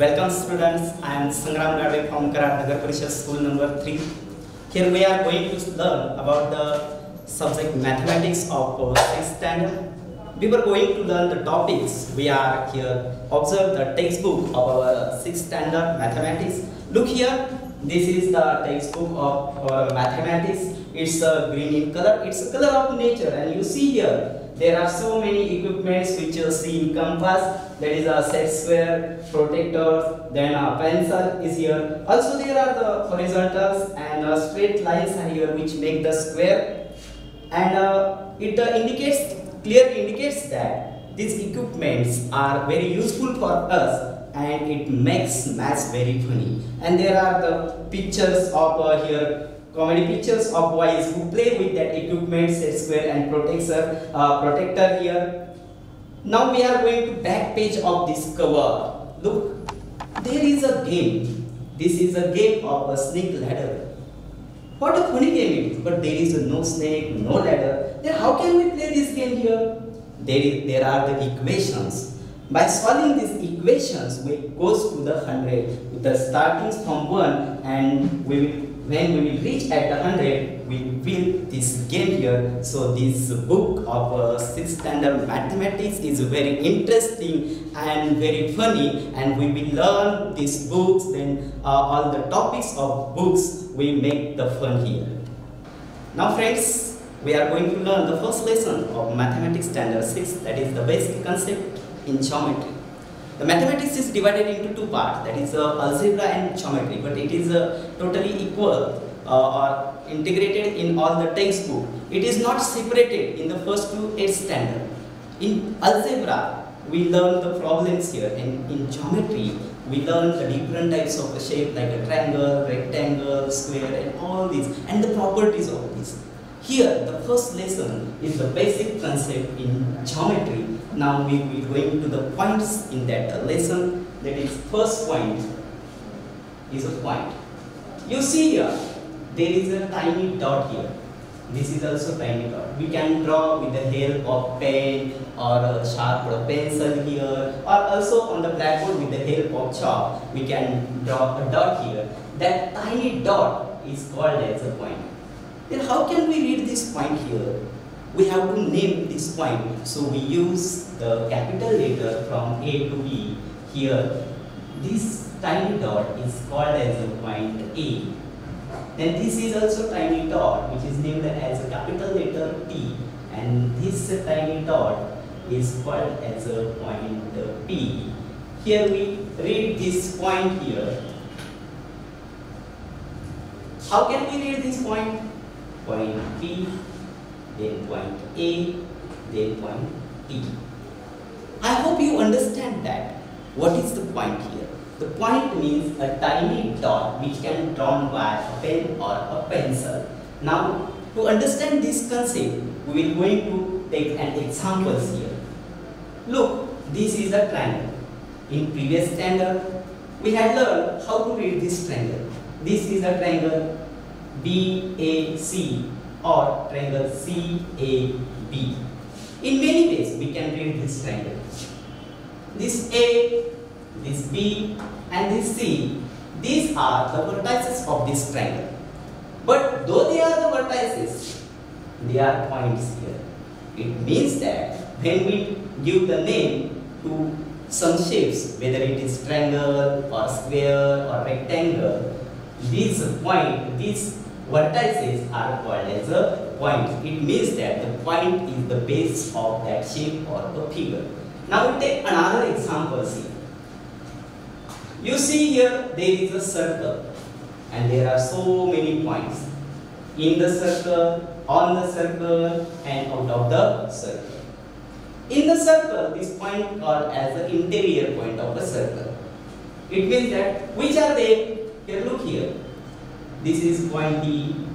Welcome students, I am Sangram Gadhave from Karad Nagar Parishad School number 3. Here we are going to learn about the subject mathematics of 6th standard. We were going to learn the topics. We are here, observe the textbook of our 6th standard mathematics. Look here, this is the textbook of our mathematics. It's a green in color, it's a color of nature and you see here there are so many equipments which you see in compass. That is a set square protractors then a pencil is here. Also there are the horizontals and uh, straight lines are here which make the square. And uh, it uh, indicates clearly indicates that these equipments are very useful for us and it makes maths very funny. And there are the pictures of uh, here comedy pictures of boys who play with that equipment set square and protractor uh, protractor here. Now we are going to back page of this cover. Look there is a game. This is a game of a snake ladder. What a funny game it is but there is no snake no ladder. Then how can we play this game here? There is there are the equations. By solving these equations we goes to the 100 with the starting from 1 and we will when we will reach at the 100 we will this game here. So this book of uh, 6th standard mathematics is very interesting and very funny. And we will learn these books. Then uh, all the topics of books we make the fun here. Now friends we are going to learn the first lesson of mathematics standard 6 that is the basic concept in geometry the mathematics is divided into two parts, that is uh, algebra and geometry, but it is uh, totally equal uh, or integrated in all the textbook. It is not separated in the first two eight standard. In algebra, we learn the problems here, and in geometry, we learn the different types of the shape like a triangle, rectangle, square, and all these, and the properties of these. Here, the first lesson is the basic concept in geometry. Now we will going to the points in that lesson. That is, first point is a point. You see here, there is a tiny dot here. This is also tiny dot. We can draw with the help of pen or a sharp or pencil here, or also on the blackboard with the help of chalk. We can draw a dot here. That tiny dot is called as a point. Then how can we read this point here? We have to name this point. So we use the capital letter from A to B. Here, this tiny dot is called as a point A. Then this is also tiny dot which is named as a capital letter T. And this tiny dot is called as a point P. Here we read this point here. How can we read this point? Point P, then point A, then point B. I hope you understand that. What is the point here? The point means a tiny dot which can be drawn by a pen or a pencil. Now, to understand this concept, we will going to take an examples here. Look, this is a triangle. In previous standard, we had learned how to read this triangle. This is a triangle BAC or triangle CAB. In many ways, we can read this triangle. This A, this B, and this C, these are the vertices of this triangle. But though they are the vertices, they are points here. It means that when we give the name to some shapes, whether it is triangle or square or rectangle, these point, these vertices are called as a point. It means that the point is the base of that shape or the figure. Now we take another example here. You see here there is a circle and there are so many points in the circle, on the circle and out of the circle. In the circle, this point called as the interior point of the circle. It means that which are they? Here look here. This is point D,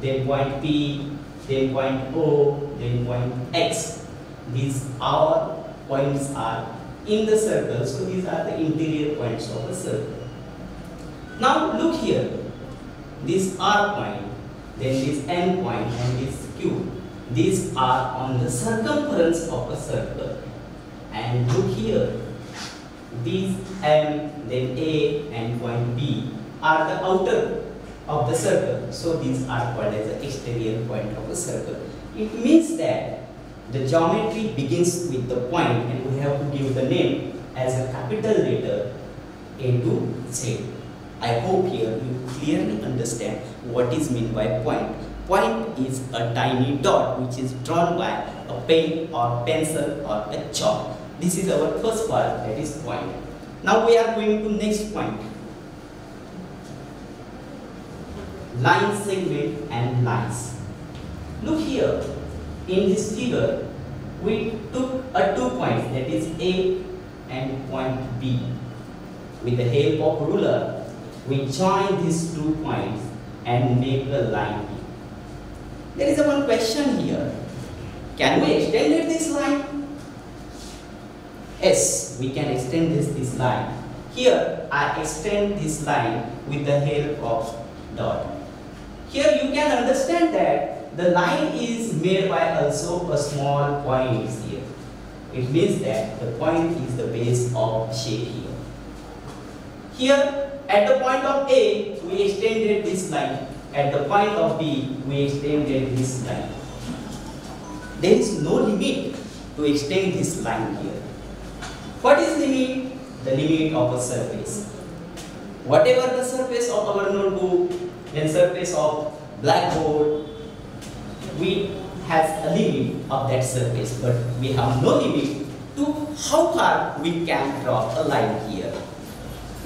then point P, then point O, then point X. These our points are in the circle, so these are the interior points of the circle. Now look here. This R point, then this N point and this Q. These are on the circumference of a circle. And look here. these M, then A and point B are the outer of the circle. So these are called as the exterior point of the circle. It means that the geometry begins with the point and we have to give the name as a capital letter A to Z. I hope here you clearly understand what is meant by point. Point is a tiny dot which is drawn by a pen or pencil or a chalk. This is our first part that is point. Now we are going to next point. Line segment and lines. Look here in this figure we took a two points that is A and point B. With the help of ruler we join these two points and make a line. There is a one question here. Can we extend this line? Yes, we can extend this, this line. Here, I extend this line with the help of dot. Here you can understand that the line is made by also a small point here. It means that the point is the base of shape here. Here, at the point of A, we extended this line. At the point of B, we extended this line. There is no limit to extend this line here. What is limit? The limit of a surface. Whatever the surface of our notebook, then surface of blackboard, we have a limit of that surface, but we have no limit to how far we can draw a line here.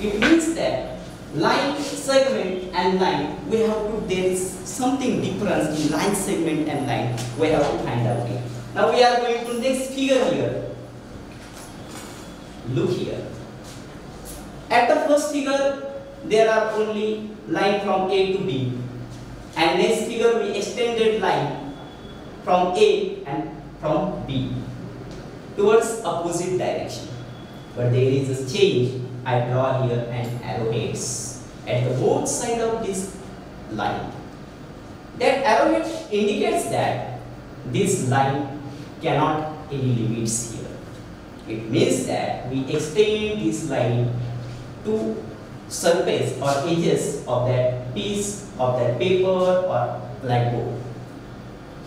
It means that line segment and line, we have to, there is something difference in line segment and line, we have to find out it. Now we are going to next figure here. Look here. At the first figure, there are only line from A to B. And next figure, we extended line from A and from B towards opposite direction. But there is a change. I draw here an arrowheads at the both side of this line. That arrowhead indicates that this line cannot any limits here. It means that we extend this line to surface or edges of that piece of that paper or blackboard.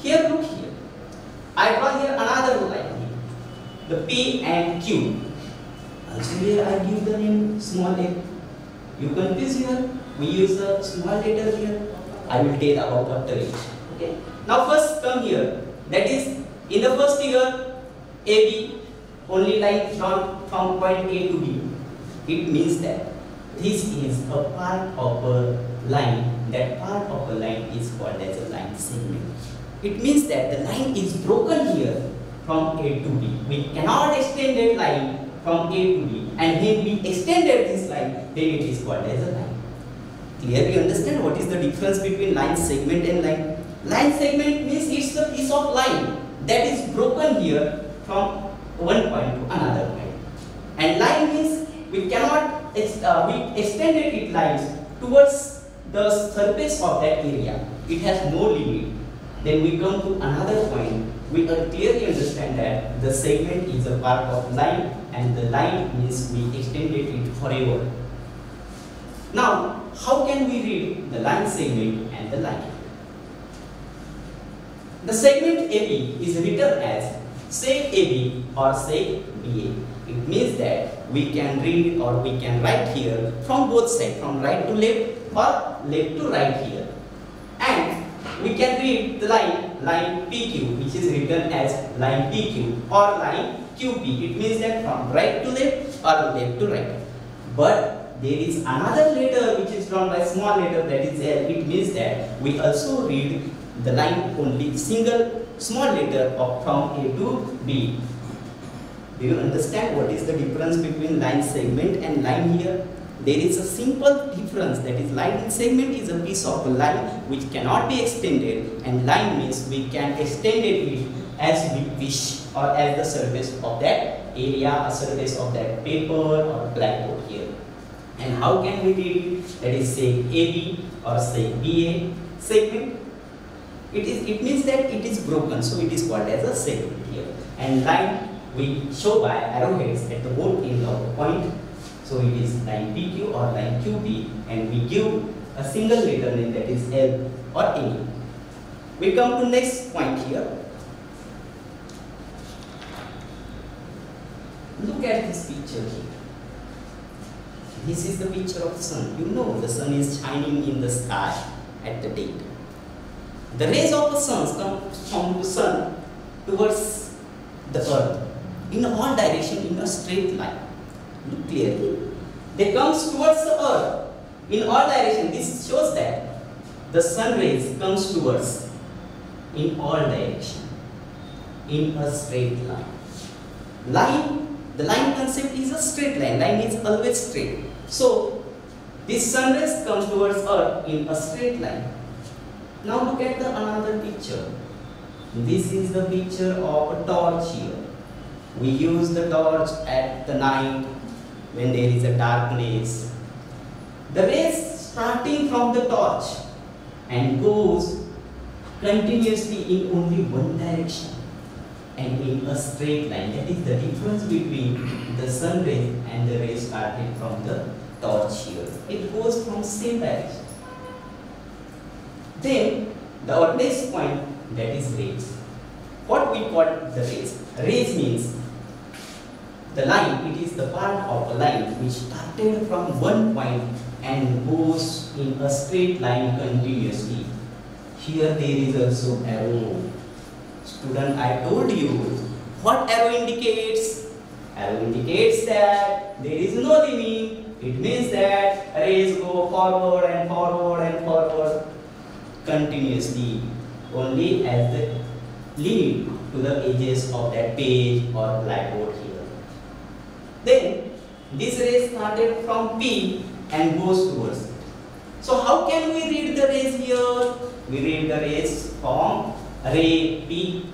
Here, look here. I draw here another line here. The P and Q. Also here I give the name small a. You confuse here? We use the small letter here. I will tell about after it. Okay. Now first come here. That is in the first figure AB only line drawn from point A to B. It means that this is a part of a line. That part of a line is called as a line segment. It means that the line is broken here from A to B. We cannot extend that line from A to B. And when we extended this line, then it is called as a line. Clearly understand what is the difference between line segment and line? Line segment means it's a piece of line that is broken here from one point to another point. And line means we cannot uh, we extended it lines towards the surface of that area. It has no limit. Then we come to another point. We clearly understand that the segment is a part of line and the line means we extended it forever. Now, how can we read the line segment and the line? The segment AB is written as say AB or say BA. It means that we can read or we can write here from both sides, from right to left or left to right here. And we can read the line, line PQ, which is written as line PQ or line QP. It means that from right to left or left to right. But there is another letter which is drawn by small letter that is L. It means that we also read the line only single small letter from A to B. Do you understand what is the difference between line segment and line here? There is a simple difference that is line segment is a piece of a line which cannot be extended and line means we can extend it as we wish or as the surface of that area or surface of that paper or blackboard here. And how can we read? That is say AB or say BA segment it is it means that it is broken so it is called as a segment here and line we show by arrowheads at the both end of the point. So it is line PQ or line QP and we give a single letter name that is L or any. We come to next point here. Look at this picture here. This is the picture of the sun. You know the sun is shining in the sky at the date. The rays of the sun come from the sun towards the earth in all direction in a straight line. Look clearly. They comes towards the earth in all direction. This shows that the sun rays comes towards in all direction in a straight line. Line, the line concept is a straight line. Line is always straight. So this sun rays comes towards earth in a straight line. Now look at the another picture. This is the picture of a torch here. We use the torch at the night when there is a darkness. The rays starting from the torch and goes continuously in only one direction and in a straight line. That is the difference between the sun rays and the rays starting from the torch here. It goes from same direction. Then the next point that is rays. What we call the rays? Rays means the line, it is the part of a line which started from one point and goes in a straight line continuously. Here there is also arrow. Student, I told you what arrow indicates? Arrow indicates that there is no limit. It means that rays go forward and forward and forward continuously only as the limit to the edges of that page or blackboard this ray started from P and goes towards. So how can we read the rays here? We read the rays from ray P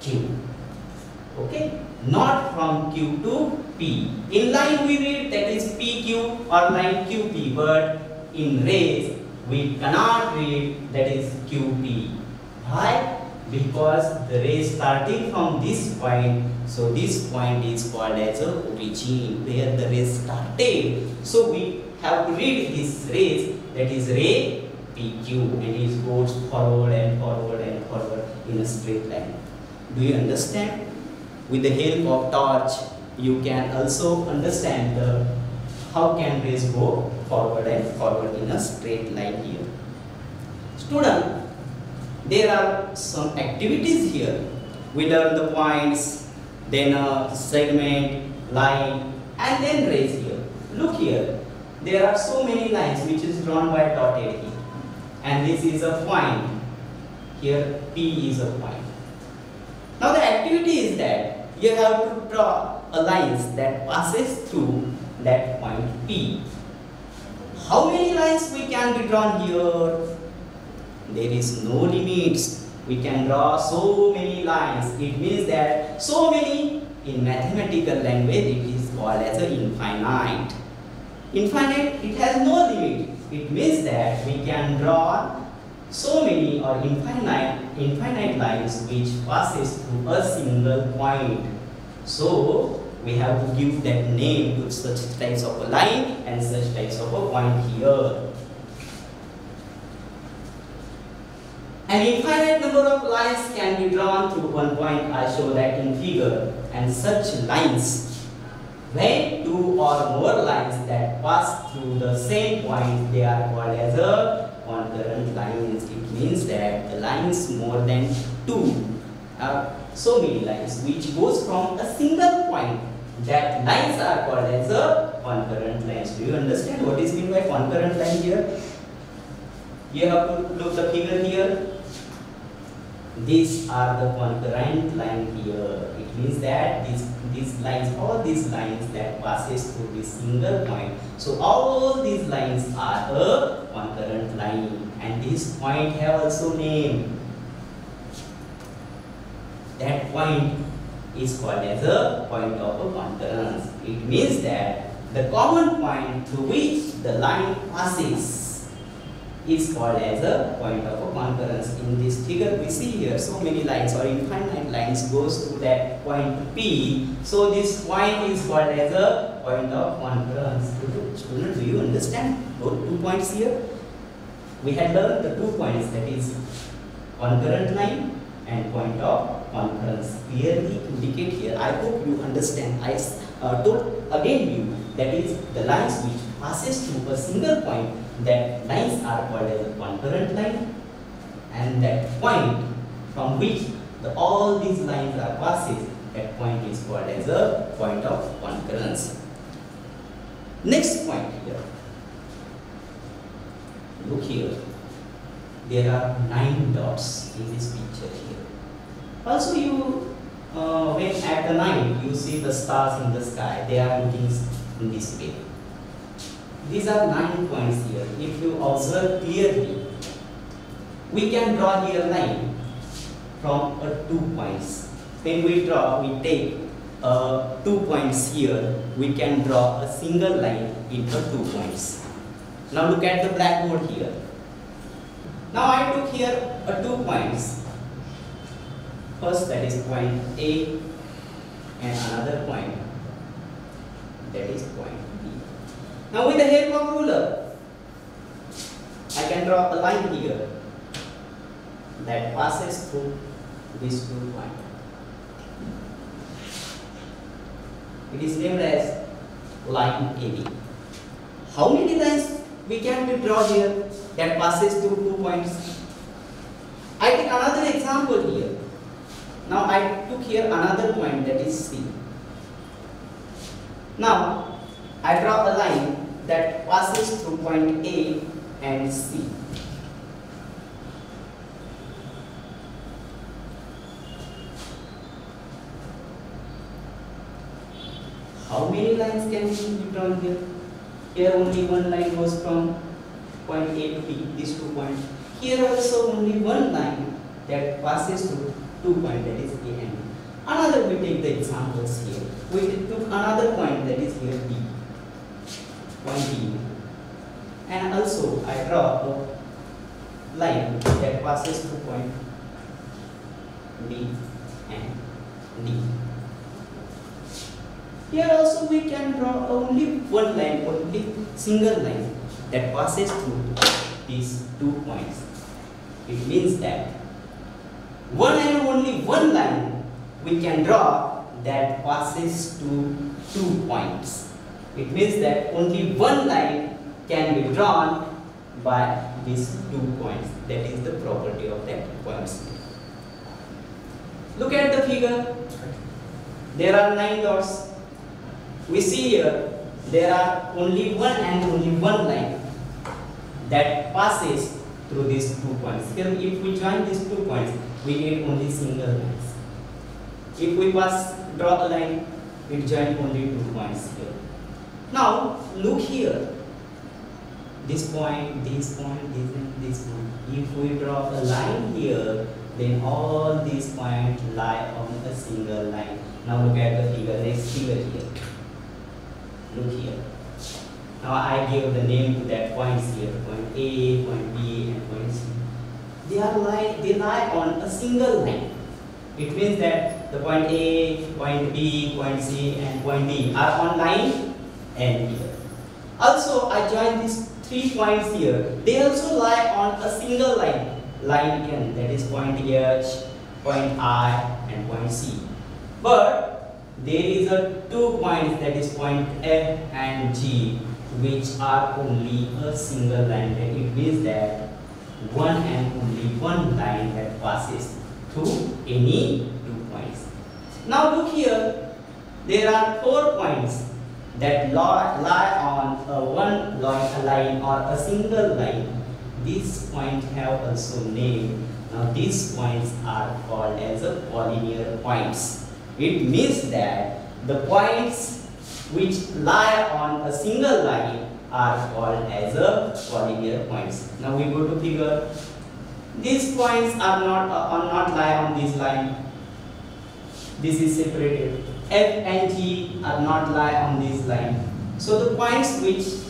Q. Okay, not from Q to P. In line we read that is PQ or line QP, but in rays we cannot read that is QP. Why? Because the ray starting from this point so this point is called as a origin where the rays started. So we have to read this rays that is ray PQ and it goes forward and forward and forward in a straight line. Do you understand? With the help of torch you can also understand the how can rays go forward and forward in a straight line here. Student, there are some activities here. We learn the points then a segment, line, and then rays here. Look here, there are so many lines which is drawn by dotted here. And this is a point. Here P is a point. Now the activity is that you have to draw a lines that passes through that point P. How many lines we can be drawn here? There is no limits we can draw so many lines. It means that so many in mathematical language it is called as a infinite. Infinite, it has no limit. It means that we can draw so many or infinite, infinite lines which passes through a single point. So, we have to give that name to such types of a line and such types of a point here. An infinite number of lines can be drawn through one point. I show that in figure. And such lines, when two or more lines that pass through the same point, they are called as a concurrent lines. It means that the lines more than two are so many lines which goes from a single point. That lines are called as a concurrent lines. Do you understand what is meant by concurrent line here? You have to look the figure here these are the concurrent line here. It means that these, these lines, all these lines that passes through this single point. So all these lines are a concurrent line and this point have also name. That point is called as a point of a concurrence. It means that the common point through which the line passes is called as a point of a concurrence. In this figure we see here so many lines or infinite lines goes to that point P. So this point is called as a point of concurrence. Student, do you understand both two points here? We had learned the two points that is concurrent line and point of concurrence clearly indicate here. I hope you understand. I uh, told again you that is the lines which passes through a single point that lines are called as a concurrent line and that point from which the, all these lines are passes that point is called as a point of concurrence. Next point here. Look here. There are nine dots in this picture here. Also you uh, when at the night you see the stars in the sky, they are looking in this way. These are nine points here. If you observe clearly, we can draw here line from a two points. When we draw, we take uh, two points here. We can draw a single line into two points. Now look at the blackboard here. Now I took here a two points. First that is point A and another point that is point now with the help of ruler, I can draw a line here that passes through this two point. It is named as line AB. How many lines we can draw here that passes through two points? I take another example here. Now I took here another point that is C. Now I draw a line that passes through point A and C. How many lines can be drawn here? Here only one line goes from point A to B, these two points. Here also only one line that passes through two points, that is A and B. Another, we take the examples here. We took another point that is here B point B. And a line that passes through point B and D. Here also we can draw only one line, only single line that passes through these two points. It means that one and only one line we can draw that passes to two points. It means that only one line can be drawn by these two points. That is the property of that points. Look at the figure. There are nine dots. We see here there are only one and only one line that passes through these two points. Here if we join these two points, we get only single lines. If we pass draw a line, we join only two points here. Now look here. This point, this point, this and this point. If we draw a line here, then all these points lie on a single line. Now look at the figure, next figure here. Look here. Now I give the name to that points here, point A, point B, and point C. They are lie, they lie on a single line. It means that the point A, point B, point C, and point D are on line and here. Also, I join these three points here. They also lie on a single line, line N, that is point H, point I, and point C. But there is a two points, that is point F and G, which are only a single line. And it means that one and only one line that passes through any two points. Now look here, there are four points that lie, lie on a one line or a single line. These points have also name. Now these points are called as a collinear points. It means that the points which lie on a single line are called as a collinear points. Now we go to figure. These points are not uh, are not lie on this line. This is separated F and G are not lie on this line. So the points which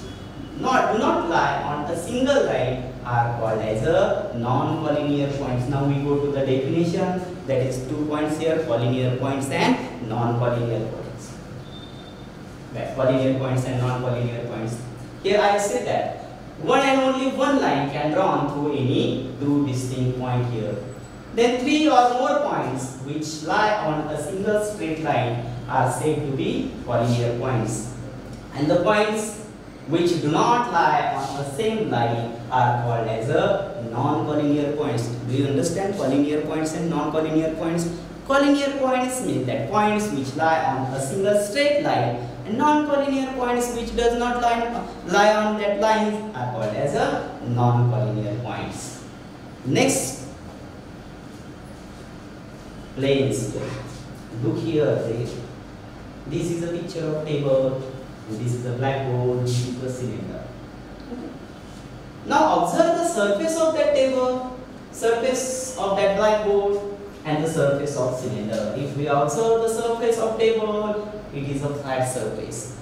not, do not lie on a single line are called as a non-collinear points. Now we go to the definition that is two points here, collinear points and non-collinear points. Collinear points and non-collinear points. Here I say that one and only one line can drawn through any two distinct point here. Then three or more points which lie on a single straight line are said to be collinear points. And the points which do not lie on the same line are called as a non-collinear points. Do you understand collinear points and non-collinear points? Collinear points mean that points which lie on a single straight line and non-collinear points which does not lie, lie on that line are called as a non-collinear points. Next, planes. Look here, this is a picture of table this is the blackboard, this is the cylinder. Now observe the surface of that table, surface of that blackboard and the surface of cylinder. If we observe the surface of table, it is a flat surface.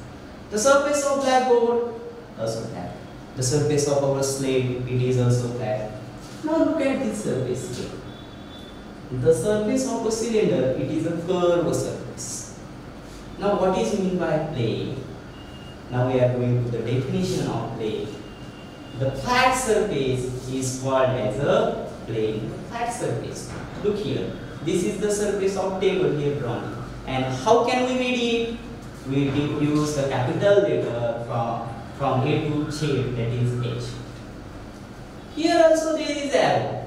The surface of blackboard, also flat. The surface of our slate, it is also flat. Now look at this surface here. The surface of a cylinder, it is a curved surface. Now what is mean by plane? Now we are going to the definition of plane. The flat surface is called as a plane. Flat surface. Look here. This is the surface of table here drawn. And how can we read it? We use the capital letter from, from A to Z, that is H. Here also there is arrow.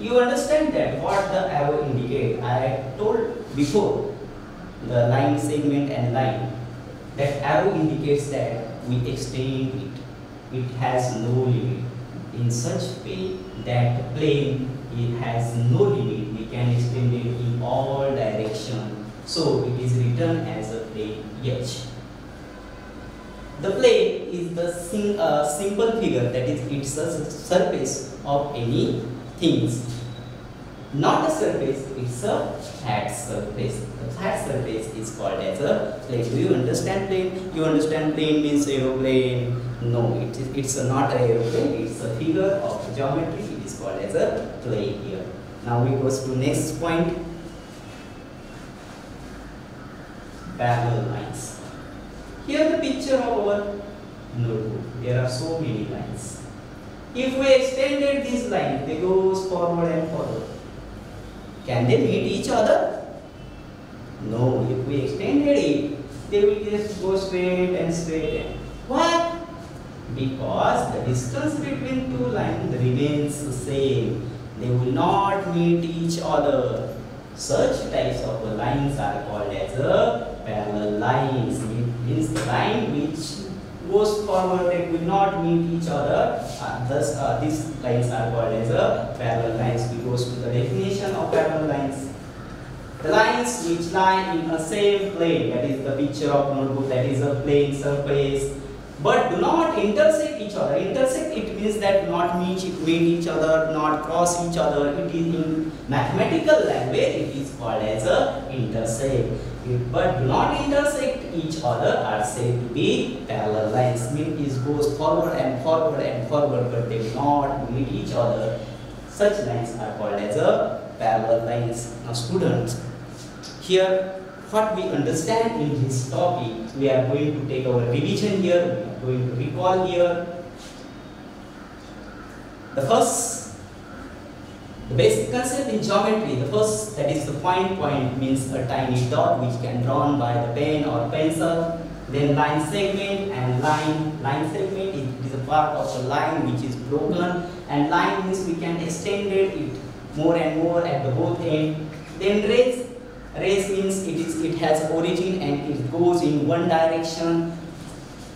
You understand that what the arrow indicate? I told before the line segment and line that arrow indicates that we extend it. It has no limit. In such way that plane it has no limit. We can extend it in all direction. So it is written as a plane H. The plane is the sim uh, simple figure that is it's a surface of any things. Not a surface, it's a flat surface flat surface is called as a plane. Do you understand plane? You understand plane means aeroplane? No, it is, it's a not an aeroplane, it's a figure of geometry. It is called as a plane here. Now we go to next point. Parallel lines. Here the picture of our notebook. There are so many lines. If we extended this line, they goes forward and forward. Can they meet each other? No, if we extended it, they will just go straight and straight. Why? Because the distance between two lines remains the same. They will not meet each other. Such types of lines are called as a parallel lines. It means the line which goes forward they will not meet each other. Uh, thus, uh, these lines are called as a parallel lines. We goes to the definition of parallel lines. The lines which lie in a same plane, that is the picture of notebook, that is a plane surface, but do not intersect each other. Intersect it means that not meet, meet each other, not cross each other. It is in mathematical language, it is called as a intersect. But do not intersect each other are said to be parallel lines. Means is goes forward and forward and forward, but they do not meet each other. Such lines are called as a parallel lines. Now students, here, what we understand in this topic, we are going to take our revision here, we are going to recall here. The first, the basic concept in geometry, the first, that is the point, point means a tiny dot which can drawn by the pen or pencil. Then line segment and line, line segment it is a part of the line which is broken and line means we can extend it more and more at the both end. Then rays Rays means it is it has origin and it goes in one direction.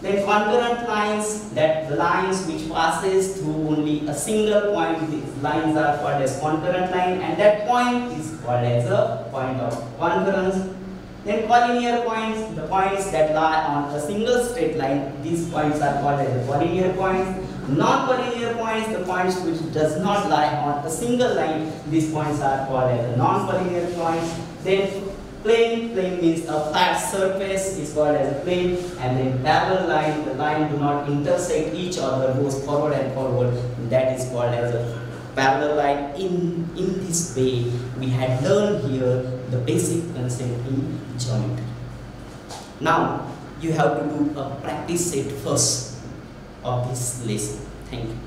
Then concurrent lines, that the lines which passes through only a single point, these lines are called as concurrent line and that point is called as a point of concurrence. Then collinear points, the points that lie on a single straight line, these points are called as collinear points. Non-collinear points, the points which does not lie on a single line, these points are called as non-collinear points. Then Plane, plane means a flat surface is called as a plane and then parallel line, the line do not intersect each other, goes forward and forward, that is called as a parallel line. In, in this way, we had learned here the basic concept in geometry. Now, you have to do a practice set first of this lesson. Thank you.